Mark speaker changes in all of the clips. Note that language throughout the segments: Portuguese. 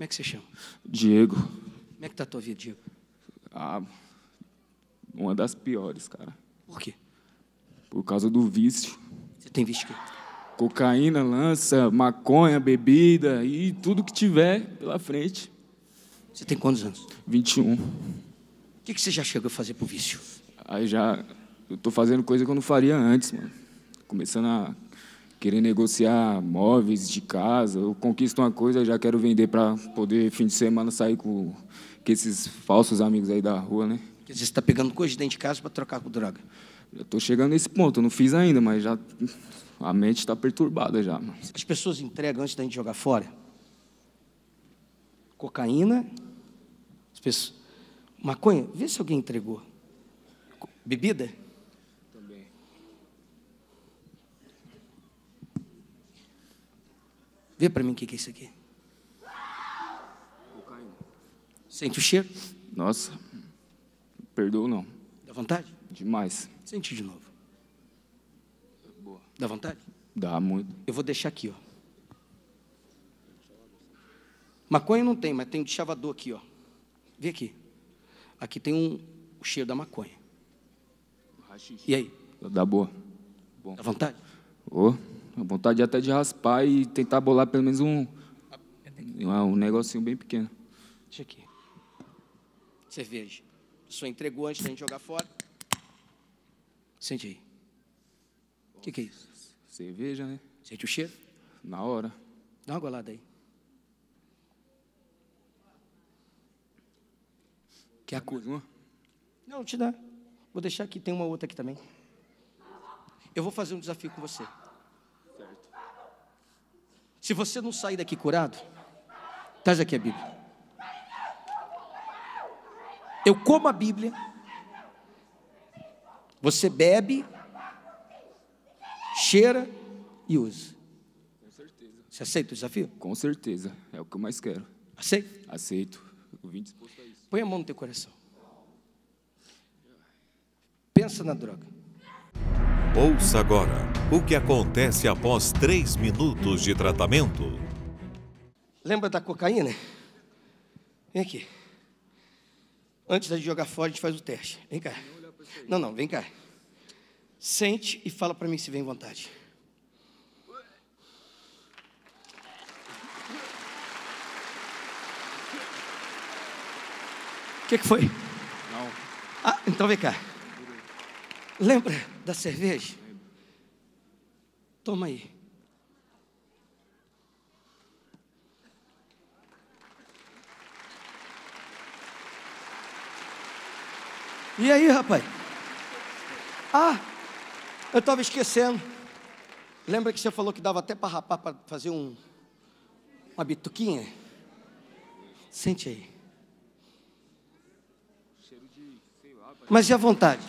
Speaker 1: Como é que você chama?
Speaker 2: Diego.
Speaker 1: Como é que tá a tua vida, Diego?
Speaker 2: Ah, uma das piores, cara.
Speaker 1: Por quê?
Speaker 2: Por causa do vício.
Speaker 1: Você tem visto que
Speaker 2: Cocaína, lança, maconha, bebida e tudo que tiver pela frente.
Speaker 1: Você tem quantos anos?
Speaker 2: 21.
Speaker 1: O que, que você já chegou a fazer pro vício?
Speaker 2: Aí já eu tô fazendo coisa que eu não faria antes, mano. Começando a querer negociar móveis de casa. Eu conquisto uma coisa, já quero vender para poder fim de semana sair com, com esses falsos amigos aí da rua, né?
Speaker 1: Quer dizer, você está pegando coisa de dentro de casa para trocar com droga.
Speaker 2: Eu tô chegando nesse ponto, eu não fiz ainda, mas já a mente está perturbada já, mano.
Speaker 1: As pessoas entregam antes da gente jogar fora. Cocaína. As pessoas... Maconha, vê se alguém entregou. Bebida? Vê para mim o que que é isso aqui. Sente o cheiro?
Speaker 2: Nossa, perdoa não.
Speaker 1: Dá vontade?
Speaker 2: Demais.
Speaker 1: Sente de novo. Dá vontade?
Speaker 2: Dá muito.
Speaker 1: Eu vou deixar aqui, ó. Maconha não tem, mas tem um de chavador aqui, ó. Vê aqui. Aqui tem um, o cheiro da maconha. E aí?
Speaker 2: Dá boa.
Speaker 1: Dá vontade?
Speaker 2: Ô, a vontade até de raspar e tentar bolar pelo menos um, um negocinho bem pequeno.
Speaker 1: Deixa aqui. Cerveja. A pessoa entregou antes da gente jogar fora. Sente aí. O que, que é isso?
Speaker 2: Cerveja, né?
Speaker 1: Sente o cheiro?
Speaker 2: Na hora.
Speaker 1: Dá uma golada aí. Quer a?
Speaker 2: Uma?
Speaker 1: Não, não te dá. Vou deixar aqui, tem uma outra aqui também. Eu vou fazer um desafio com você. Se você não sair daqui curado, traz aqui a Bíblia. Eu como a Bíblia, você bebe, cheira e usa.
Speaker 2: Com certeza.
Speaker 1: Você aceita o desafio?
Speaker 2: Com certeza. É o que eu mais quero.
Speaker 1: Aceita?
Speaker 2: Aceito. Eu vim disposto a isso.
Speaker 1: Põe a mão no teu coração. Pensa na droga.
Speaker 3: Ouça agora o que acontece após três minutos de tratamento.
Speaker 1: Lembra da cocaína? Vem aqui. Antes de jogar fora, a gente faz o teste. Vem cá. Não, não, vem cá. Sente e fala para mim se vem vontade. O que, que foi?
Speaker 2: Não.
Speaker 1: Ah, então vem cá. Lembra da cerveja? Toma aí. E aí, rapaz? Ah, eu estava esquecendo. Lembra que você falou que dava até para rapar para fazer um, uma bituquinha? Sente aí. Mas e a vontade?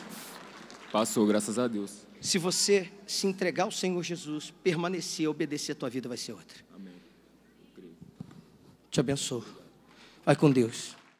Speaker 2: Passou, graças a Deus.
Speaker 1: Se você se entregar ao Senhor Jesus, permanecer, obedecer, a tua vida vai ser outra.
Speaker 2: Amém.
Speaker 1: Te abençoo. Vai com Deus.